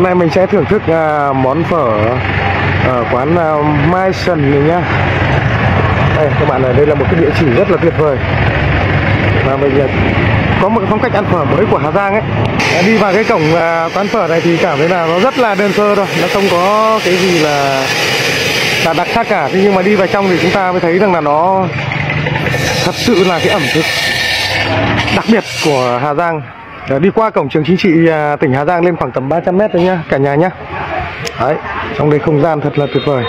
Hôm nay mình sẽ thưởng thức à, món phở ở quán à, Mai Sần này nhá. Đây các bạn này, đây là một cái địa chỉ rất là tuyệt vời. Và mình à, có một cái phong cách ăn phở mới của Hà Giang ấy. Đi vào cái cổng à, quán phở này thì cảm thấy là nó rất là đơn sơ thôi, nó không có cái gì là là đặc sắc cả. Thế nhưng mà đi vào trong thì chúng ta mới thấy rằng là nó thật sự là cái ẩm thực đặc biệt của Hà Giang Dạ, đi qua cổng trường chính trị à, tỉnh Hà Giang lên khoảng tầm 300 mét thôi nhá, cả nhà nhá. Đấy, trong đây không gian thật là tuyệt vời.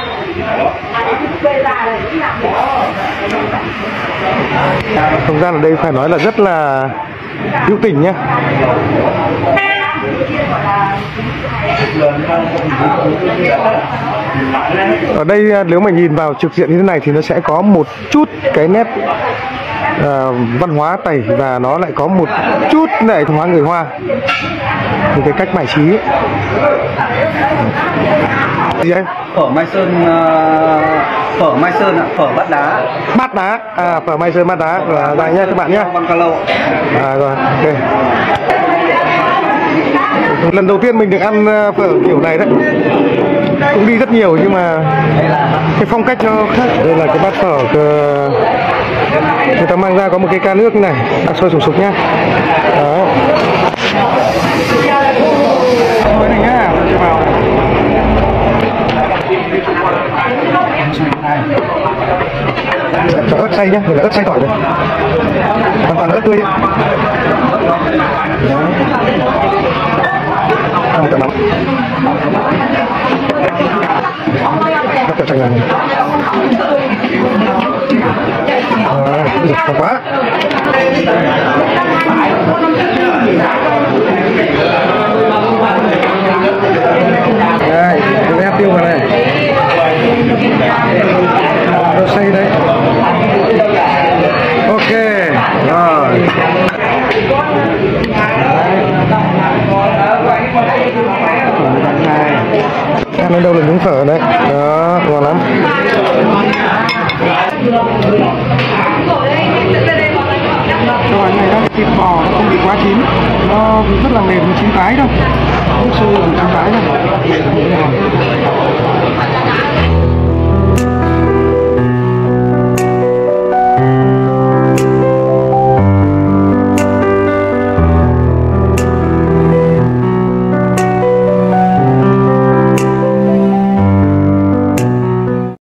Không gian ở đây phải nói là rất là hữu tình nhá ở đây à, nếu mà nhìn vào trực diện như thế này thì nó sẽ có một chút cái nét à, văn hóa tẩy và nó lại có một chút lại văn hóa người hoa. Thì cái cách bài trí ấy. gì ấy phở Mai Sơn ờ, phở Mai Sơn ạ, phở bát đá. Bát đá. À phở mai sơn bát đá. Là dài nhá các bạn nhá. Văn Ca Lâu. À rồi ok lần đầu tiên mình được ăn ờ, phở kiểu này đấy. Cũng đi rất nhiều nhưng mà cái phong cách nó khác. Đây là cái bát phở cơ người ta mang ra có một cái ca nước như này. Đặt sôi sùng sục nhá. Đó. Thôi này nhá. Vào cho ớt xay nhá, mình là ớt xay tỏi đây. Hoàn toàn ớt tươi. Ấy. Đó. Không nó đâu là miếng phở đấy. Đó, ngon lắm. Loại này đang thịt bò nó không bị quá chín. Nó rất là mềm, chín tái đâu nước sôi, chín tái đâu